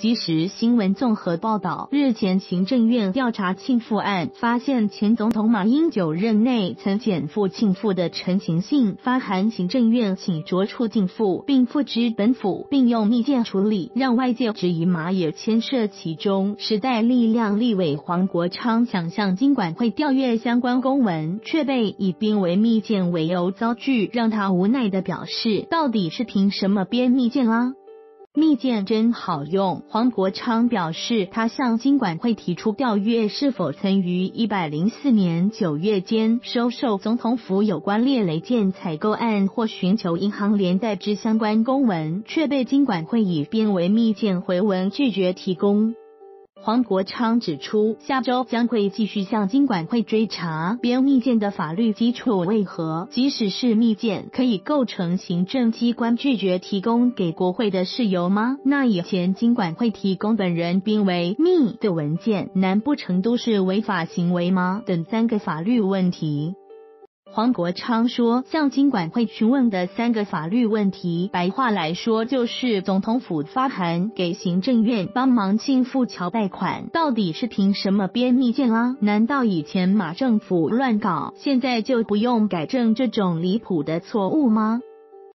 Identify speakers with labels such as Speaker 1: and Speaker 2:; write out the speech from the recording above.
Speaker 1: 即时新闻综合报道，日前行政院调查庆父案，发现前总统马英九任内曾减负庆父的陈情信发函行政院，请着处敬父，并付之本府，并用密件处理，让外界质疑马也牵涉其中。时代力量立委黄国昌想向经管会调阅相关公文，却被以编为密件为由遭拒，让他无奈的表示：到底是凭什么编密件啦？密件真好用，黄国昌表示，他向金管会提出调阅是否曾于一百零四年九月间收受总统府有关列雷舰采购案或寻求银行连带之相关公文，却被金管会以编为密件回文拒绝提供。黄国昌指出，下周将会继续向金管会追查编密件的法律基础为何，即使是密件，可以构成行政机关拒绝提供给国会的事由吗？那以前金管会提供本人编为密的文件，难不成都是违法行为吗？等三个法律问题。黄国昌说，向金管会询问的三个法律问题，白话来说就是总统府发函给行政院帮忙庆付桥贷款，到底是凭什么编密件啦？难道以前马政府乱搞，现在就不用改正这种离谱的错误吗？